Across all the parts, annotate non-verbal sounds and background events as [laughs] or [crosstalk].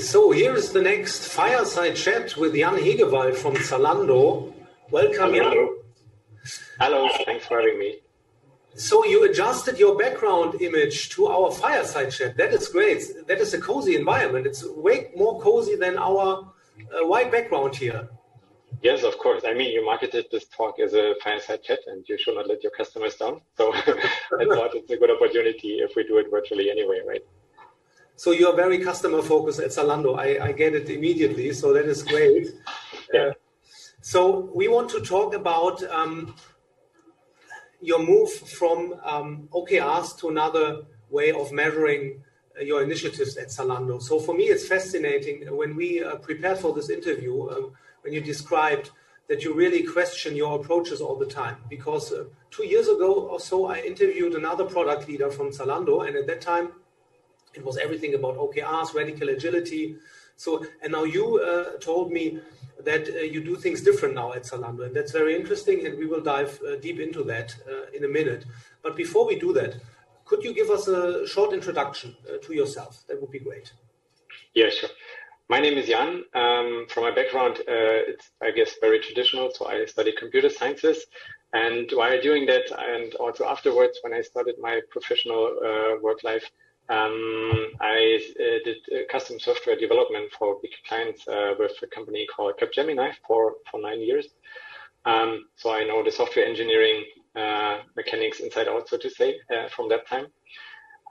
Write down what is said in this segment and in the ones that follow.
So here's the next fireside chat with Jan Hegewald from Zalando. Welcome, Hello. Jan. Hello, thanks for having me. So you adjusted your background image to our fireside chat. That is great. That is a cozy environment. It's way more cozy than our uh, white background here. Yes, of course. I mean, you marketed this talk as a fireside chat, and you should not let your customers down. So [laughs] I [laughs] thought it's a good opportunity if we do it virtually anyway, right? So you are very customer focused at Zalando. I, I get it immediately. So that is great. [laughs] Yeah. Uh, so we want to talk about um, your move from um, OKRs to another way of measuring uh, your initiatives at Zalando. So for me, it's fascinating when we uh, prepared for this interview, um, when you described that you really question your approaches all the time. Because uh, two years ago or so, I interviewed another product leader from Zalando, and at that time, it was everything about OKRs, radical agility. So, and now you uh, told me that uh, you do things different now at Zalando, and that's very interesting. And we will dive uh, deep into that uh, in a minute. But before we do that, could you give us a short introduction uh, to yourself? That would be great. Yeah, sure. My name is Jan. Um, from my background, uh, it's, I guess, very traditional. So I studied computer sciences. And while doing that, and also afterwards, when I started my professional work life, um, I uh, did uh, custom software development for big clients uh, with a company called Capgemini for, for nine years. Um, so I know the software engineering uh, mechanics inside out, so to say, uh, from that time.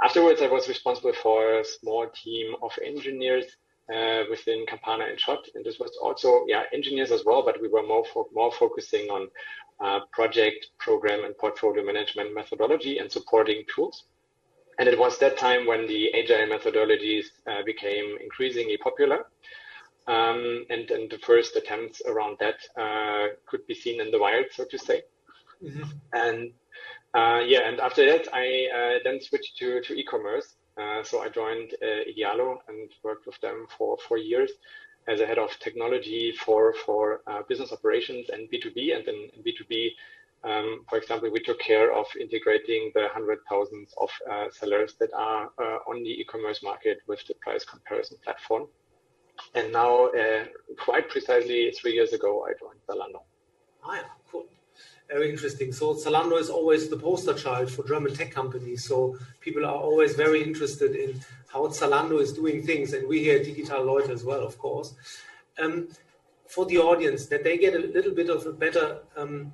Afterwards, I was responsible for a small team of engineers uh, within Campana and Schott, and this was also yeah engineers as well, but we were more fo- more focusing on project, program, and portfolio management methodology and supporting tools. And it was that time when the agile methodologies uh, became increasingly popular. Um, and, and the first attempts around that uh, could be seen in the wild, so to say. Mm-hmm. And uh, yeah, and after that, I uh, then switched to, to e-commerce. Uh, so I joined uh, Idealo and worked with them for four years as a head of technology for, for business operations and B2B. And then B2B, um, for example, we took care of integrating the hundred thousands of uh, sellers that are uh, on the e-commerce market with the price comparison platform. And now, uh, quite precisely three years ago, I joined Zalando. Ah, yeah, cool. Very interesting. So Zalando is always the poster child for German tech companies. So people are always very interested in how Zalando is doing things, and we here at Digitale Leute as well, of course. Um, for the audience, that they get a little bit of a better um,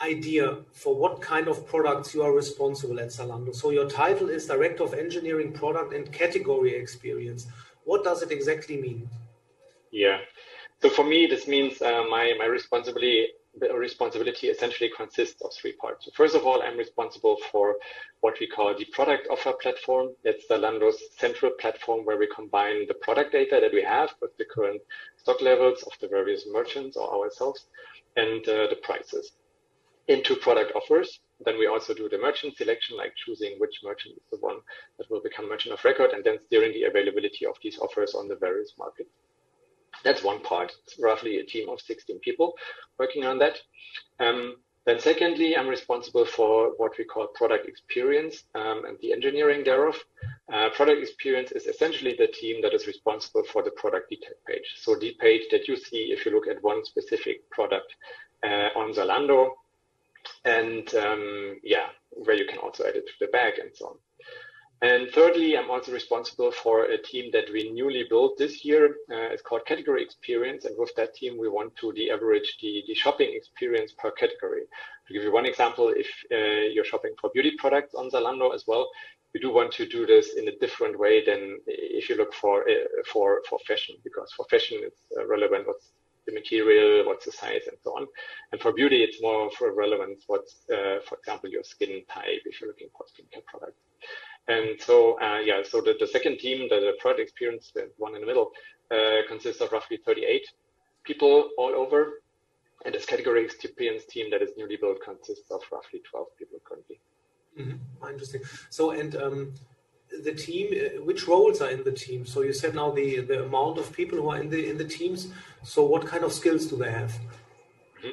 idea for what kind of products you are responsible at Zalando. So your title is Director of Engineering Product and Category Experience. What does it exactly mean? Yeah. So for me, this means uh, my, my responsibility responsibility essentially consists of three parts. So first of all, I'm responsible for what we call the product offer platform. That's Zalando's central platform where we combine the product data that we have with the current stock levels of the various merchants or ourselves and uh, the prices into product offers. Then we also do the merchant selection, like choosing which merchant is the one that will become merchant of record, and then steering the availability of these offers on the various markets. That's one part. It's roughly a team of 16 people working on that. Um, then secondly, I'm responsible for what we call product experience um, and the engineering thereof. Uh, product experience is essentially the team that is responsible for the product detail page. So the page that you see if you look at one specific product uh, on Zalando, and um, yeah, where you can also add it to the bag and so on. And thirdly, I'm also responsible for a team that we newly built this year. Uh, it's called Category Experience. And with that team, we want to de-average the, the shopping experience per category. To give you one example, if uh, you're shopping for beauty products on Zalando as well, we do want to do this in a different way than if you look for uh, for for fashion, because for fashion it's uh, relevant what's the material, what's the size, and so on. And for beauty, it's more for relevance. What's, uh, for example, your skin type if you're looking for skincare products. And so, uh, yeah, so the, the second team, the, the product experience, the one in the middle, uh, consists of roughly 38 people all over. And this category experience team that is newly built consists of roughly 12 people currently. Mm-hmm. Interesting. So, and um, the team, uh, which roles are in the team? So you said now the the amount of people who are in the in the teams. So what kind of skills do they have? Mm-hmm.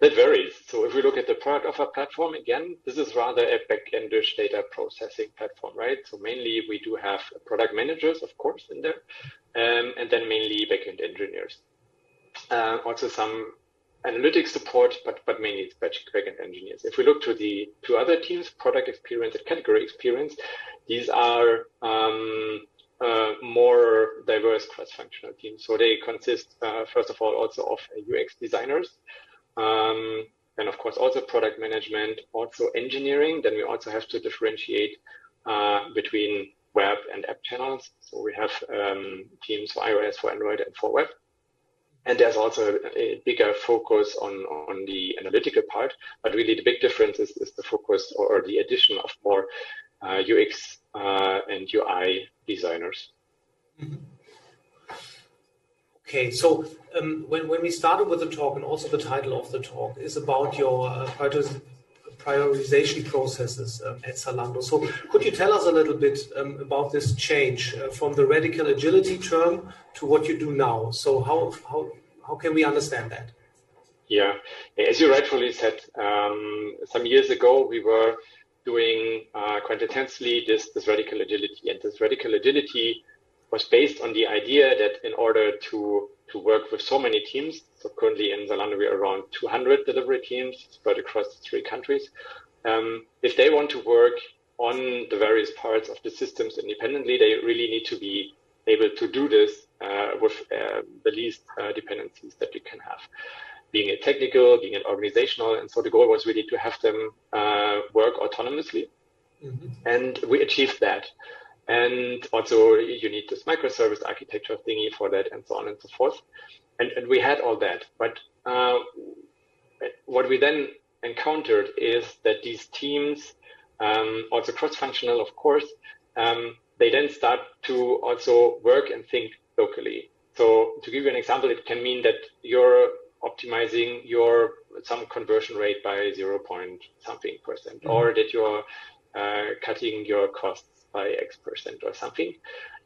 that varies. So if we look at the product offer platform, again, this is rather a back-endish data processing platform, right? So mainly we do have product managers, of course, in there, um, and then mainly back-end engineers. Uh, also some analytics support, but but mainly it's back-end engineers. If we look to the two other teams, product experience and category experience, these are um, uh, more diverse cross-functional teams. So they consist, uh, first of all, also of UX designers, um, and of course also product management, also engineering. Then we also have to differentiate uh, between web and app channels. So we have um, teams for iOS, for Android, and for web. And there's also a bigger focus on, on the analytical part, but really the big difference is, is the focus or the addition of more uh, UX uh, and UI designers. Mm-hmm. Okay, so um, when, when we started with the talk, and also the title of the talk is about your uh, prioritization processes um, at Zalando. So, could you tell us a little bit um, about this change uh, from the radical agility term to what you do now? So, how how how can we understand that? Yeah, as you rightfully said, um, some years ago we were doing uh, quite intensely this this radical agility, and this radical agility was based on the idea that in order to to work with so many teams, so currently in Zalando we are around 200 delivery teams spread across three countries. Um, if they want to work on the various parts of the systems independently, they really need to be able to do this uh, with uh, the least uh, dependencies that you can have, being it technical, being it organizational. And so the goal was really to have them uh, work autonomously. Mm-hmm. And we achieved that. And also you need this microservice architecture thingy for that and so on and so forth. And, and we had all that. But uh, what we then encountered is that these teams, um, also cross-functional, of course, um, they then start to also work and think locally. So to give you an example, it can mean that you're optimizing your some conversion rate by 0. Point something percent, mm-hmm. or that you're uh, cutting your costs by X percent or something.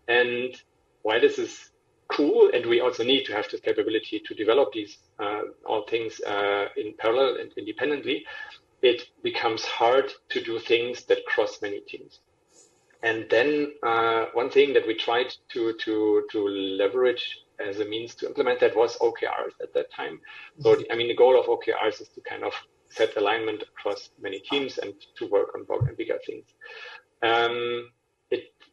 And while this is cool, and we also need to have this capability to develop these uh, all things uh, in parallel and independently, it becomes hard to do things that cross many teams. And then uh, one thing that we tried to to to leverage as a means to implement that was OKRs at that time. So I mean, the goal of OKRs is to kind of set alignment across many teams and to work on bigger things. Um,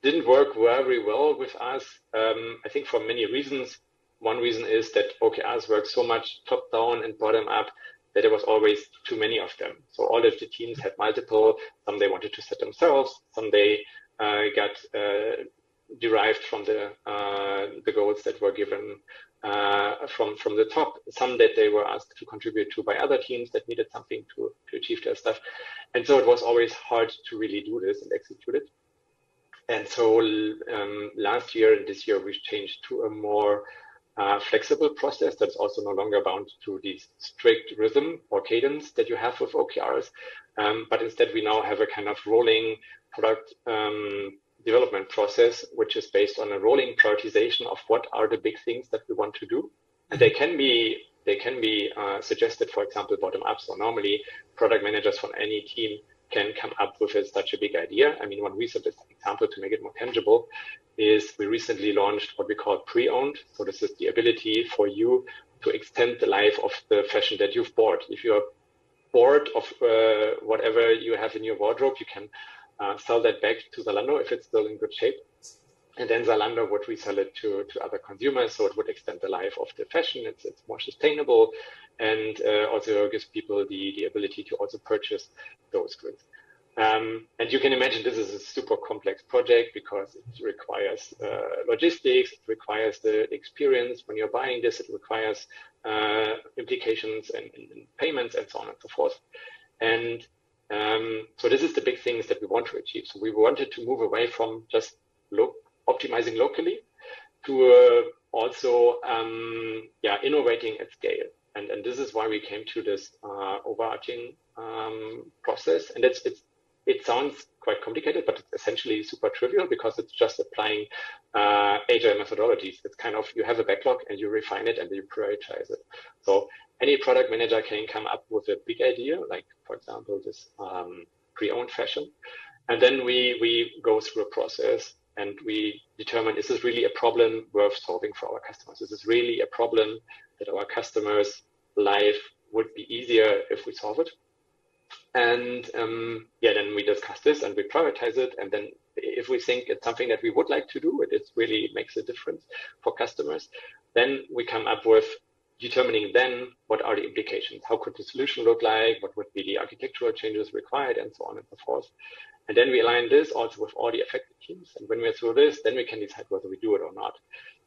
didn't work very well with us. Um, I think for many reasons. One reason is that OKRs work so much top down and bottom up that there was always too many of them. So all of the teams had multiple. Some they wanted to set themselves. Some they uh, got uh, derived from the uh, the goals that were given uh, from from the top. Some that they were asked to contribute to by other teams that needed something to to achieve their stuff. And so it was always hard to really do this and execute it. And so um, last year and this year, we've changed to a more uh, flexible process that's also no longer bound to the strict rhythm or cadence that you have with OKRs. Um, but instead, we now have a kind of rolling product um, development process, which is based on a rolling prioritization of what are the big things that we want to do. And they can be they can be uh, suggested, for example, bottom up. So normally, product managers from any team can come up with a, such a big idea. I mean, one recent example to make it more tangible is we recently launched what we call pre-owned. So this is the ability for you to extend the life of the fashion that you've bought. If you're bored of uh, whatever you have in your wardrobe, you can uh, sell that back to Zalando if it's still in good shape. And then Zalando would resell it to, to other consumers. So it would extend the life of the fashion. It's, it's more sustainable and uh, also gives people the, the ability to also purchase those goods. Um, and you can imagine this is a super complex project because it requires uh, logistics, it requires the experience when you're buying this, it requires uh, implications and, and, payments and so on and so forth. And um, so this is the big things that we want to achieve. So we wanted to move away from just lo- optimizing locally to uh, also um, yeah innovating at scale. And, and this is why we came to this uh, overarching um, process. And it's, it's it sounds quite complicated, but it's essentially super trivial because it's just applying uh, agile methodologies. It's kind of you have a backlog and you refine it and you prioritize it. So any product manager can come up with a big idea, like for example this um, pre-owned fashion, and then we we go through a process and we determine is this really a problem worth solving for our customers? Is this really a problem that our customers' life would be easier if we solve it? And um, yeah, then we discuss this and we prioritize it. And then if we think it's something that we would like to do, it, it really makes a difference for customers, then we come up with determining then what are the implications. How could the solution look like? What would be the architectural changes required and so on and so forth. And then we align this also with all the affected teams. And when we're through this, then we can decide whether we do it or not.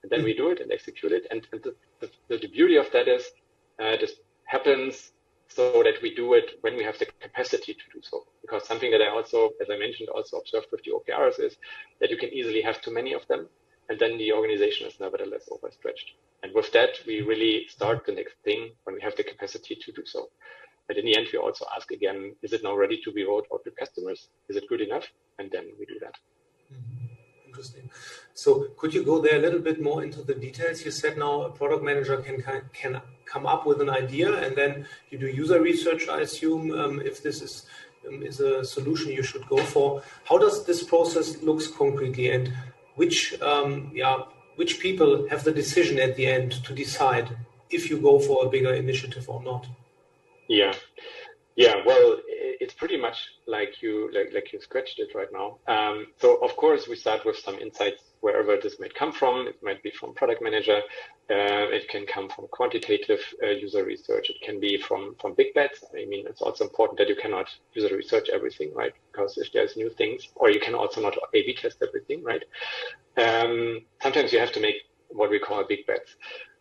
And then we do it and execute it. And, and the, the, the, beauty of that is uh, this happens so that we do it when we have the capacity to do so. Because something that I also, as I mentioned, also observed with the OKRs is that you can easily have too many of them. And then the organization is nevertheless overstretched. And with that, we really start the next thing when we have the capacity to do so. But in the end, we also ask again, is it now ready to be rolled out to customers? Is it good enough? And then we do that. Mm-hmm. Interesting. So could you go there a little bit more into the details? You said now a product manager can can come up with an idea, and then you do user research. I assume um, if this is um, is a solution you should go for. How does this process looks concretely, and which um, yeah which people have the decision at the end to decide if you go for a bigger initiative or not? Yeah, yeah. Well, it's pretty much like you like like you scratched it right now. Um, so of course we start with some insights wherever this might come from. It might be from product manager. Uh, it can come from quantitative uh, user research. It can be from from big bets. I mean, it's also important that you cannot user research everything, right? Because if there's new things, or you can also not A/B test everything, right? Um, sometimes you have to make what we call big bets.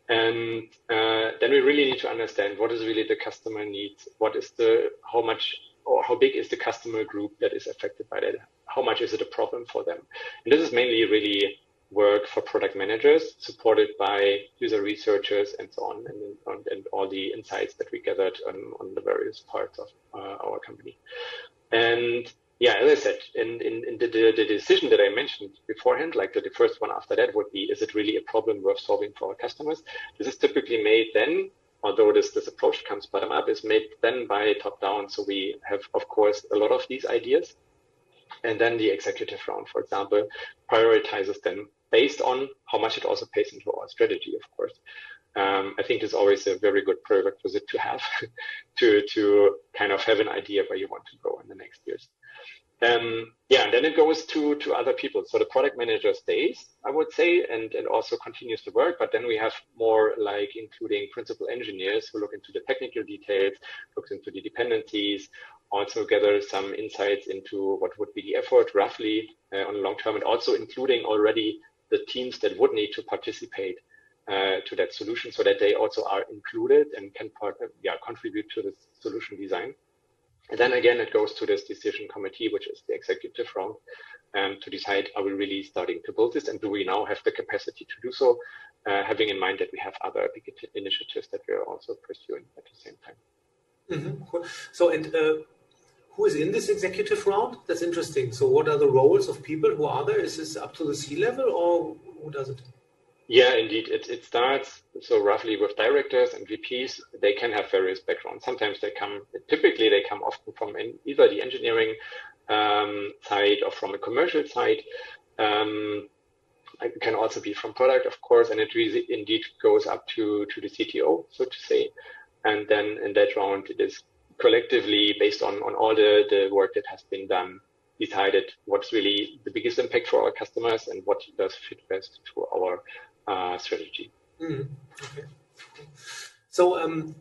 And uh, then we really need to understand what is really the customer needs, what is the, how much or how big is the customer group that is affected by that? How much is it a problem for them? And this is mainly really work for product managers supported by user researchers and so on and, and, and all the insights that we gathered on, on the various parts of uh, our company. And yeah, as I said, in, in, in the, the, the, decision that I mentioned beforehand, like the, the first one after that would be, is it really a problem worth solving for our customers? This is typically made then, although this, this approach comes bottom up, is made then by top down. So we have, of course, a lot of these ideas. And then the executive round, for example, prioritizes them based on how much it also pays into our strategy, of course. Um, I think it's always a very good prerequisite to have [laughs] to, to kind of have an idea where you want to go in the next years. Um, yeah, and then it goes to, to other people. So the product manager stays, I would say, and, and also continues to work. But then we have more like including principal engineers who look into the technical details, looks into the dependencies, also gather some insights into what would be the effort roughly uh, on long term, and also including already the teams that would need to participate to that solution so that they also are included and can part, uh, yeah, contribute to the solution design. And then again, it goes to this decision committee, which is the executive round, um, to decide are we really starting to build this and do we now have the capacity to do so, uh, having in mind that we have other initiatives that we're also pursuing at the same time. Mm-hmm. So, and uh, who is in this executive round? That's interesting. So, what are the roles of people who are there? Is this up to the C level or who does it? Yeah, indeed. It, it starts so roughly with directors and VPs. They can have various backgrounds. Sometimes they come, typically they come often from either the engineering um, side or from a commercial side. Um, it can also be from product, of course, and it really indeed goes up to, to the CTO, so to say. And then in that round, it is collectively based on, on all the, the work that has been done decided what's really the biggest impact for our customers and what does fit best to our uh, strategy. Mm, okay. So um,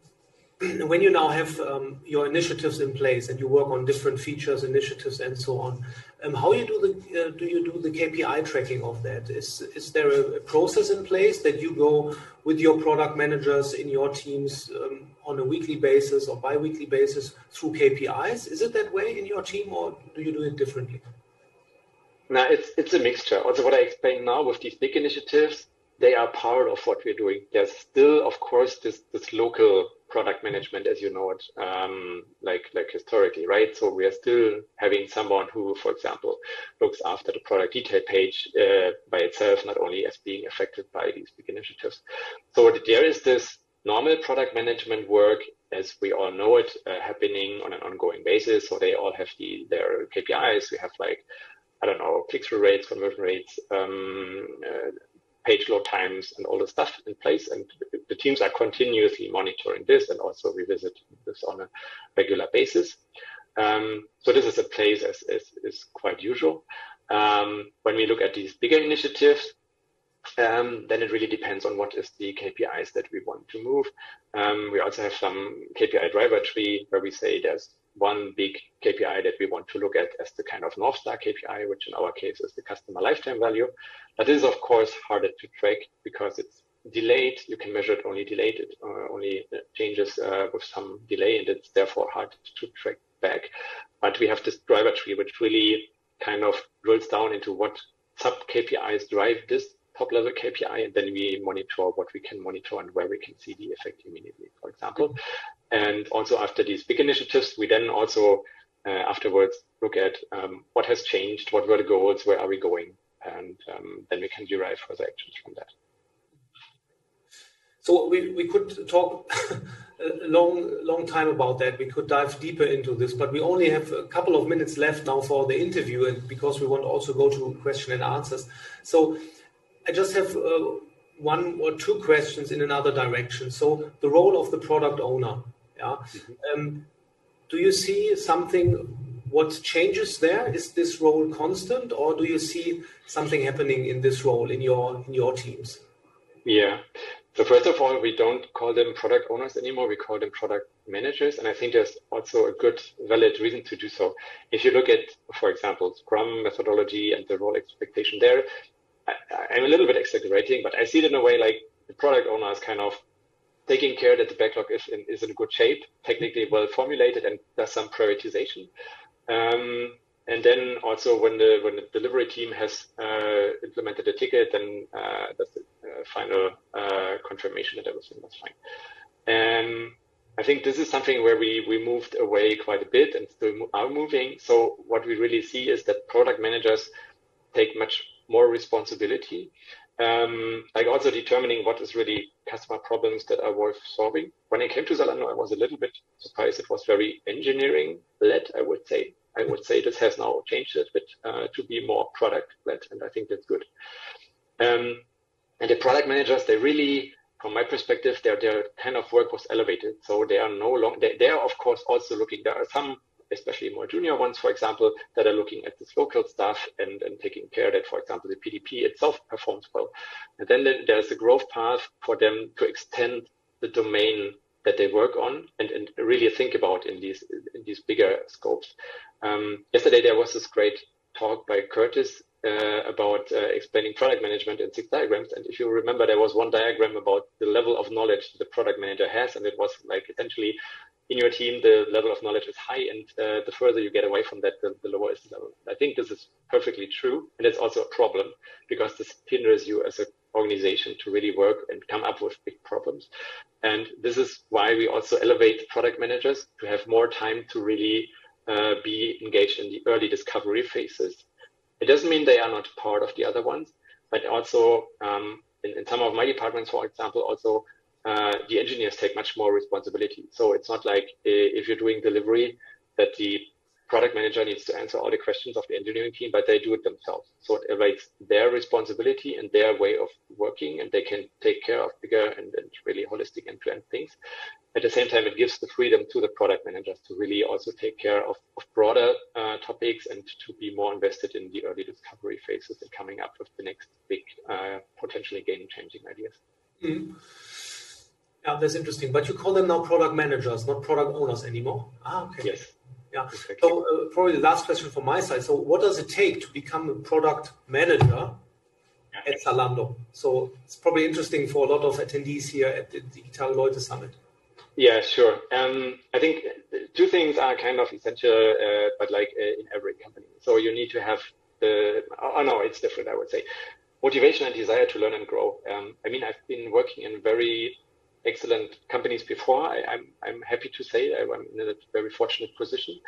[clears throat] when you now have um, your initiatives in place and you work on different features, initiatives, and so on, um, how you do the uh, do you do the KPI tracking of that? Is is there a, a, process in place that you go with your product managers in your teams um, on a weekly basis or bi-weekly basis through KPIs? Is it that way in your team, or do you do it differently? No, it's it's a mixture. Also, what I explained now with these big initiatives, they are part of what we're doing. There's still, of course, this, this local product management as you know it, um, like like historically, right? So we are still having someone who, for example, looks after the product detail page uh, by itself, not only as being affected by these big initiatives. So there is this normal product management work, as we all know it, uh, happening on an ongoing basis. So they all have the their KPIs. We have like I don't know click-through rates, conversion rates, um, uh, page load times and all the stuff in place. And the teams are continuously monitoring this and also revisit this on a regular basis. Um, so this is a place as, is quite usual. Um, when we look at these bigger initiatives, um, then it really depends on what is the KPIs that we want to move. Um, we also have some KPI driver tree where we say there's one big KPI that we want to look at as the kind of North Star KPI, which in our case is the customer lifetime value. That is, of course, harder to track because it's delayed. You can measure it only delayed. It uh, only changes uh, with some delay, and it's therefore hard to track back. But we have this driver tree, which really kind of drills down into what sub KPIs drive this top level KPI, and then we monitor what we can monitor and where we can see the effect immediately, for example. And also after these big initiatives, we then also uh, afterwards look at um, what has changed, what were the goals, where are we going, and um, then we can derive further actions from that. So we, we could talk [laughs] a long long time about that. We could dive deeper into this, but we only have a couple of minutes left now for the interview, and because we want to also go to question and answers. So I just have uh, one or two questions in another direction. So the role of the product owner. Yeah. Mm-hmm. Um, do you see something? What changes there? Is this role constant, or do you see something happening in this role in your in your teams? Yeah. So first of all, we don't call them product owners anymore. We call them product managers. And I think there's also a good, valid reason to do so. If you look at, for example, Scrum methodology and the role expectation there, I, am a little bit exaggerating, but I see it in a way like the product owner is kind of taking care that the backlog is in, is in good shape, technically well formulated, and does some prioritization. Um, and then also when the when the delivery team has uh, implemented a ticket, then uh, that's the uh, final uh, confirmation that everything was fine. And I think this is something where we we moved away quite a bit and still are moving. So what we really see is that product managers take much more responsibility. Um, like also determining what is really customer problems that are worth solving. When I came to Zalando, I was a little bit surprised. It was very engineering led, I would say. I would say this has now changed a bit uh, to be more product led, and I think that's good. Um, and the product managers, they really, from my perspective, their their kind of work was elevated. So they are no longer they, they are of course also looking. There are some especially more junior ones, for example, that are looking at this local stuff and, and taking care that, for example, the PDP itself performs well. And then there's a growth path for them to extend the domain that they work on and, and really think about in these in these bigger scopes. Um, yesterday there was this great talk by Curtis uh, about uh, explaining product management in six diagrams. And if you remember, there was one diagram about the level of knowledge the product manager has, and it was like essentially in your team, the level of knowledge is high, and uh, the further you get away from that, the, the, lower is the level. I think this is perfectly true, and it's also a problem because this hinders you as an organization to really work and come up with big problems. And this is why we also elevate product managers to have more time to really uh, be engaged in the early discovery phases. It doesn't mean they are not part of the other ones, but also um, in, in some of my departments, for example, also uh, the engineers take much more responsibility. So it's not like if you're doing delivery that the product manager needs to answer all the questions of the engineering team, but they do it themselves. So it elevates their responsibility and their way of working, and they can take care of bigger and, and really holistic end-to-end things. At the same time, it gives the freedom to the product managers to really also take care of, of broader uh, topics and to be more invested in the early discovery phases and coming up with the next big, uh, potentially game-changing ideas. Mm. Yeah, that's interesting. But you call them now product managers, not product owners anymore. Ah, okay. Yes. Yeah. Exactly. So uh, probably the last question from my side. So what does it take to become a product manager at Zalando? So it's probably interesting for a lot of attendees here at the Digitale Leute Summit. Yeah, sure. Um, I think two things are kind of essential, uh, but like uh, in every company. So you need to have the, oh no, it's different, I would say. Motivation and desire to learn and grow. Um, I mean, I've been working in very excellent companies before. I, am I'm, I'm happy to say I'm in a very fortunate position.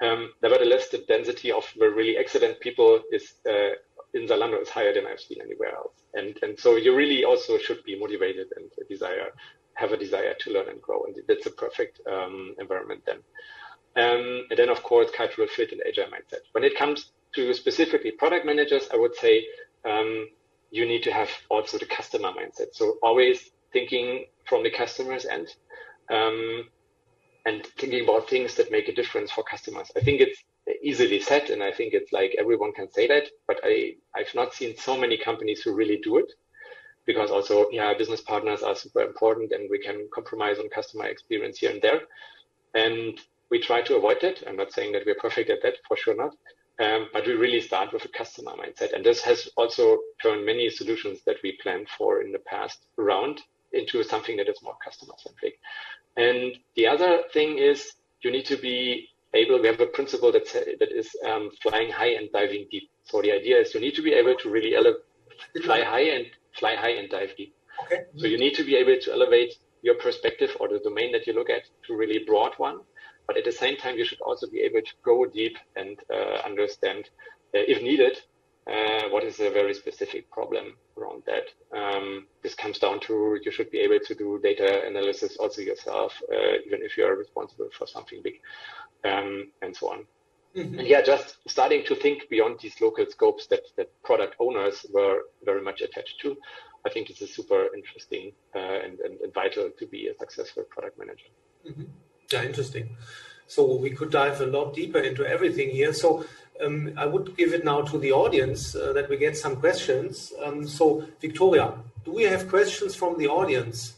Um, nevertheless, the density of the really excellent people is uh, in Zalando is higher than I've seen anywhere else. And and so you really also should be motivated and desire have a desire to learn and grow, and that's a perfect um, environment then. Um, and then of course cultural fit and agile mindset. When it comes to specifically product managers, I would say um, you need to have also the customer mindset. So always thinking from the customer's end um, and thinking about things that make a difference for customers. I think it's easily said, and I think it's like everyone can say that, but I, I've not seen so many companies who really do it because also, yeah, business partners are super important and we can compromise on customer experience here and there. And we try to avoid that. I'm not saying that we're perfect at that, for sure not. Um, but we really start with a customer mindset. And this has also turned many solutions that we planned for in the past around into something that is more customer centric. And the other thing is you need to be able, we have a principle that, that is um, flying high and diving deep. So the idea is you need to be able to really ele- fly high and fly high and dive deep. Okay. So you need to be able to elevate your perspective or the domain that you look at to really broad one but at the same time, you should also be able to go deep and uh, understand, uh, if needed, uh, what is a very specific problem around that. Um, this comes down to you should be able to do data analysis also yourself, uh, even if you are responsible for something big, um, and so on. Mm-hmm. And yeah, just starting to think beyond these local scopes that, that product owners were very much attached to. I think this is super interesting uh, and, and, and, vital to be a successful product manager. Mm-hmm. Yeah, interesting. So we could dive a lot deeper into everything here. So um, I would give it now to the audience uh, that we get some questions. Um, so Victoria, do we have questions from the audience?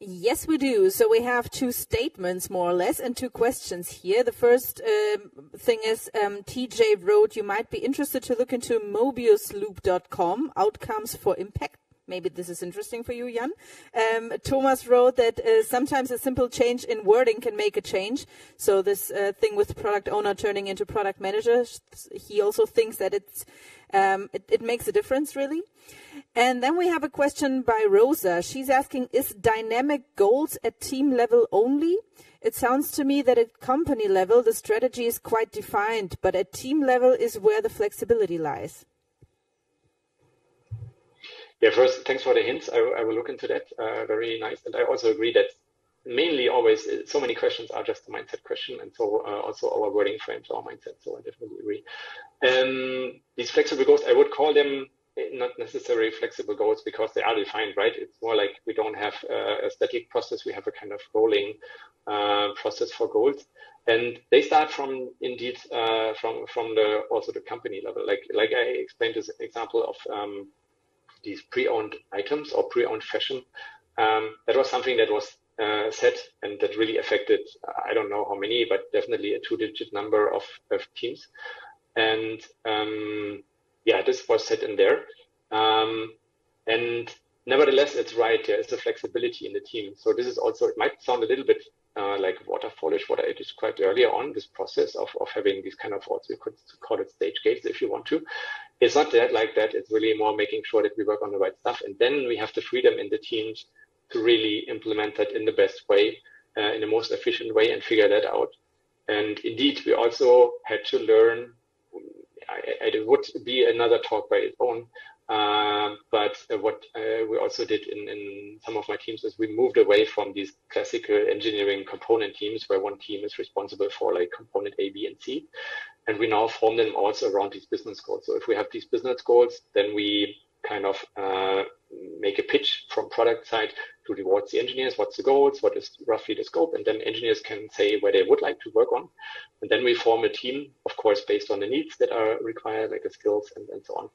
Yes, we do. So we have two statements, more or less, and two questions here. The first um, thing is um, TJ wrote, you might be interested to look into mobiusloop.com, outcomes for impact Maybe this is interesting for you, Jan. Um, Thomas wrote that uh, sometimes a simple change in wording can make a change. So this uh, thing with product owner turning into product manager, he also thinks that it's um, it, it, makes a difference, really. And then we have a question by Rosa. She's asking, is dynamic goals at team level only? It sounds to me that at company level, the strategy is quite defined, but at team level is where the flexibility lies. Yeah, first, thanks for the hints. I, I will look into that. Uh, very nice. And I also agree that mainly always uh, so many questions are just a mindset question. And so uh, also our wording frames our mindset. So I definitely agree. Um, these flexible goals, I would call them uh, not necessarily flexible goals because they are defined, right? It's more like we don't have a, a static process. We have a kind of rolling uh, process for goals. And they start from indeed uh, from from the also the company level. Like like I explained this example of um, these pre-owned items or pre-owned fashion. Um, that was something that was uh, set and that really affected, I don't know how many, but definitely a two-digit number of, of teams. And um, yeah, this was set in there. Um, and nevertheless, it's right. There is a flexibility in the team. So this is also, it might sound a little bit uh, like waterfallish, what I described earlier on, this process of, of having these kind of, also you could call it stage gates if you want to. It's not that like that. It's really more making sure that we work on the right stuff. And then we have the freedom in the teams to really implement that in the best way, uh, in the most efficient way and figure that out. And indeed, we also had to learn, I, it would be another talk by its own, uh, but what uh, we also did in, in some of my teams is we moved away from these classical engineering component teams where one team is responsible for like component A, B, and C. And we now form them also around these business goals. So if we have these business goals, then we kind of uh, make a pitch from product side to towards the engineers. What's the goals? What is roughly the scope? And then engineers can say where they would like to work on. And then we form a team, of course, based on the needs that are required, like the skills and, and so on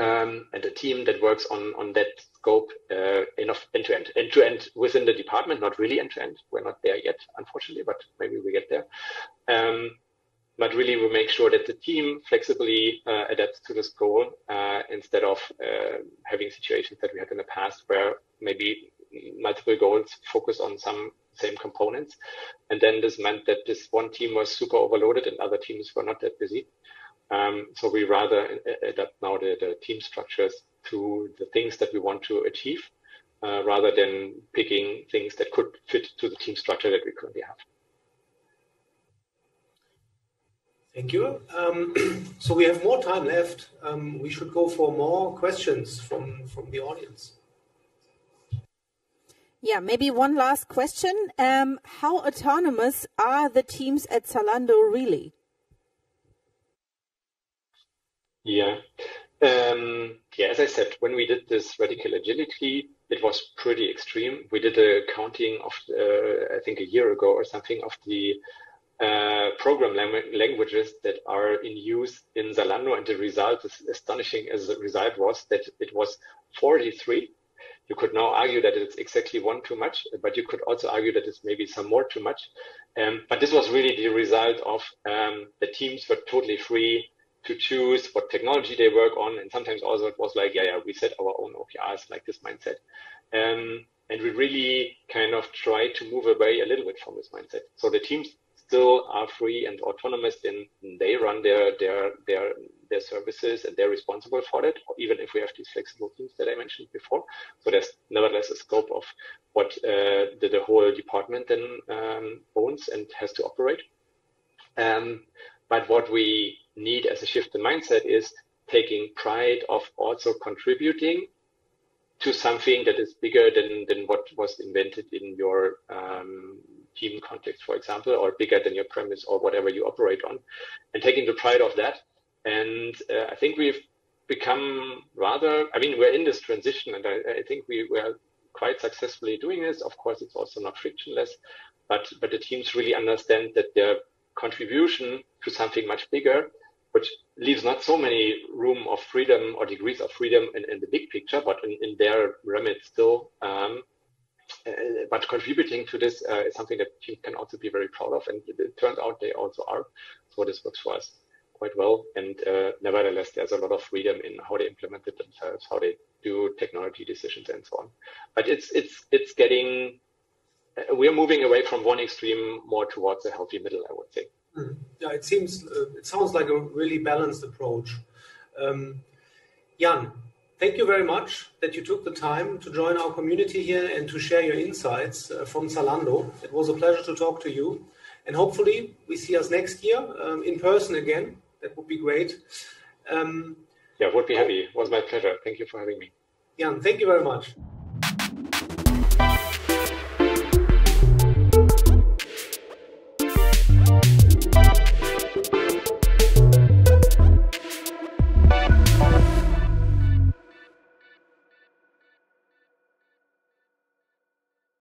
um, and a team that works on on that scope uh, enough end to end, end to end within the department, not really end to end. We're not there yet, unfortunately, but maybe we get there. Um, but really, we make sure that the team flexibly uh, adapts to this goal uh, instead of uh, having situations that we had in the past where maybe multiple goals focus on some same components. And then this meant that this one team was super overloaded and other teams were not that busy. Um, so we rather adapt now the, the, team structures to the things that we want to achieve uh, rather than picking things that could fit to the team structure that we currently have. Thank you. Um, [clears throat] so we have more time left. Um, we should go for more questions from, from the audience. Yeah, maybe one last question. Um, how autonomous are the teams at Zalando really? Yeah. Um, yeah, as I said, when we did this radical agility, it was pretty extreme. We did a counting of, uh, I think, a year ago or something of the uh, program languages that are in use in Zalando, and the result, is astonishing as the result was, that it was 43. You could now argue that it's exactly one too much, but you could also argue that it's maybe some more too much. Um, but this was really the result of um, the teams were totally free to choose what technology they work on. And sometimes also it was like, yeah, yeah, we set our own OKRs, like this mindset. Um, and we really kind of try to move away a little bit from this mindset. So the teams still are free and autonomous in they run their their their their services and they're responsible for it, even if we have these flexible teams that I mentioned before. So there's nevertheless a scope of what uh, the, the, whole department then um, owns and has to operate. Um, but what we need as a shift in mindset is taking pride of also contributing to something that is bigger than, than what was invented in your um, team context, for example, or bigger than your premise or whatever you operate on, and taking the pride of that. And uh, I think we've become rather, I mean, we're in this transition, and I, I think we were quite successfully doing this. Of course, it's also not frictionless, but but the teams really understand that their contribution to something much bigger which leaves not so many room of freedom or degrees of freedom in, in the big picture, but in, in their remit still. Um, but contributing to this uh, is something that teams can also be very proud of, and it, turns out they also are. So this works for us quite well. And uh, nevertheless, there's a lot of freedom in how they implement it themselves, how they do technology decisions, and so on. But it's it's it's getting. Uh, we are moving away from one extreme more towards a healthy middle, I would say. Mm. Yeah, it seems uh, it sounds like a really balanced approach. Um, Jan, thank you very much that you took the time to join our community here and to share your insights uh, from Zalando. It was a pleasure to talk to you, and hopefully we see us next year um, in person again. That would be great. Um, yeah, would be happy. It was my pleasure. Thank you for having me. Jan, thank you very much.